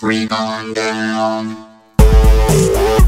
Bring on down.